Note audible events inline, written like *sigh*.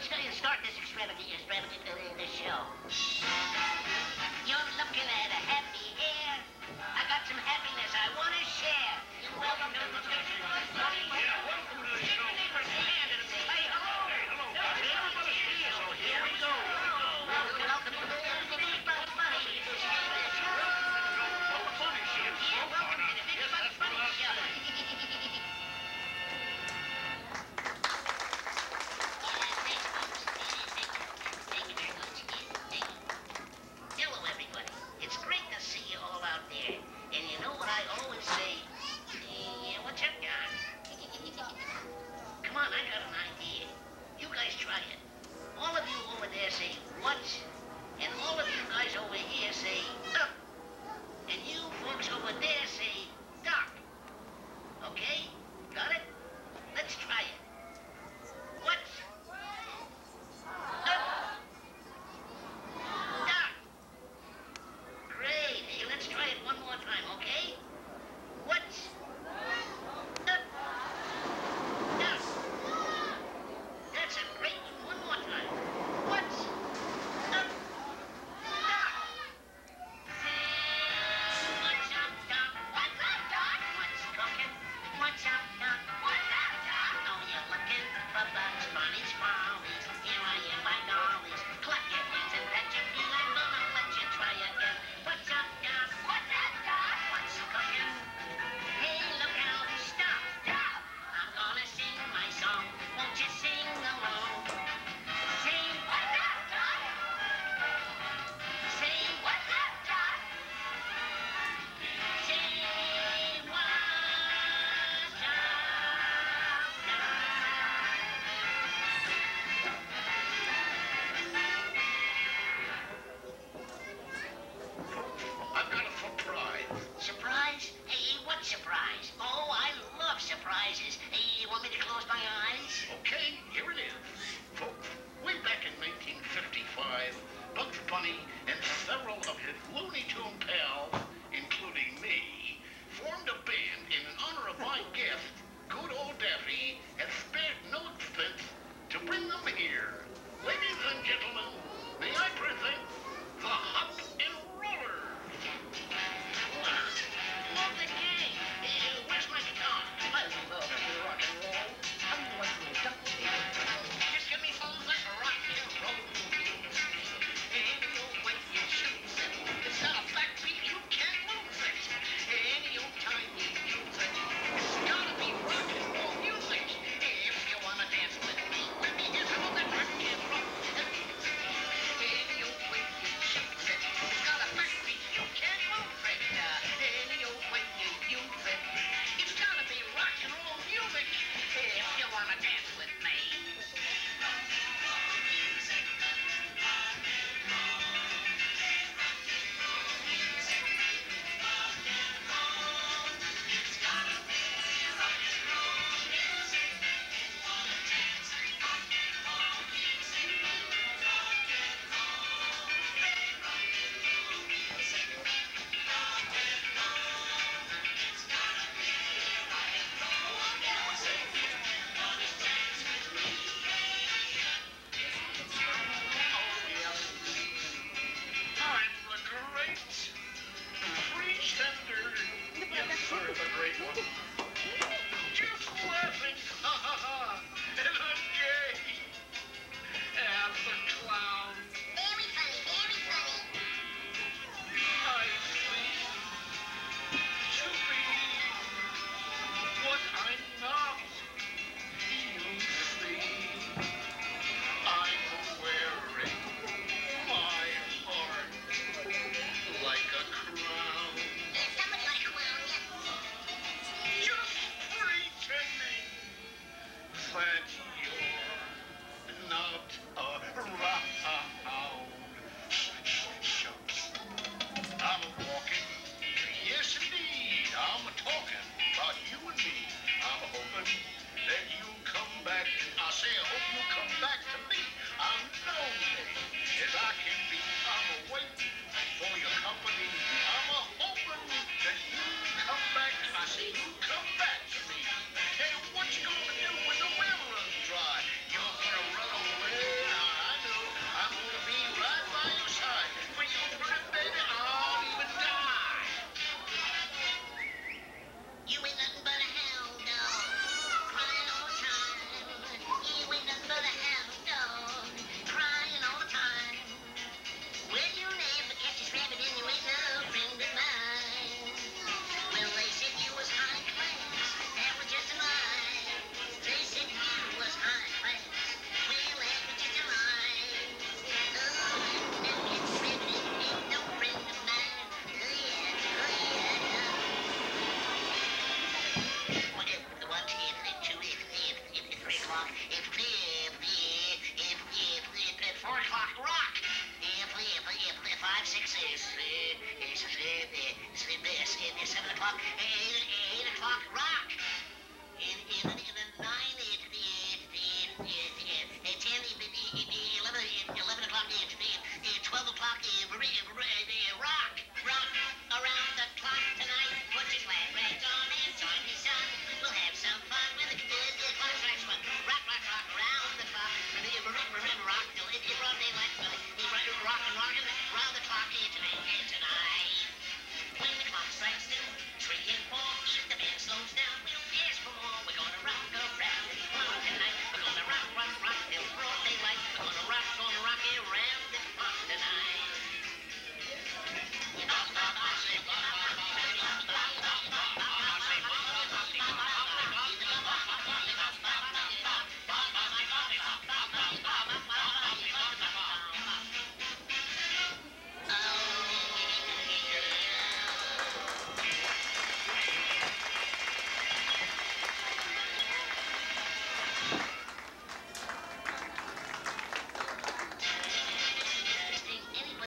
let's go and start this extravagant, extravagant, uh, this show. Bunny, and several of his Looney Tune pals, including me, formed a band in honor of my *laughs* guest, good old Daffy, has spared no expense to bring them here. Ladies and gentlemen, may I present happen that you come back. I say, I hope you come back to me. O'clock, eight, o'clock rock.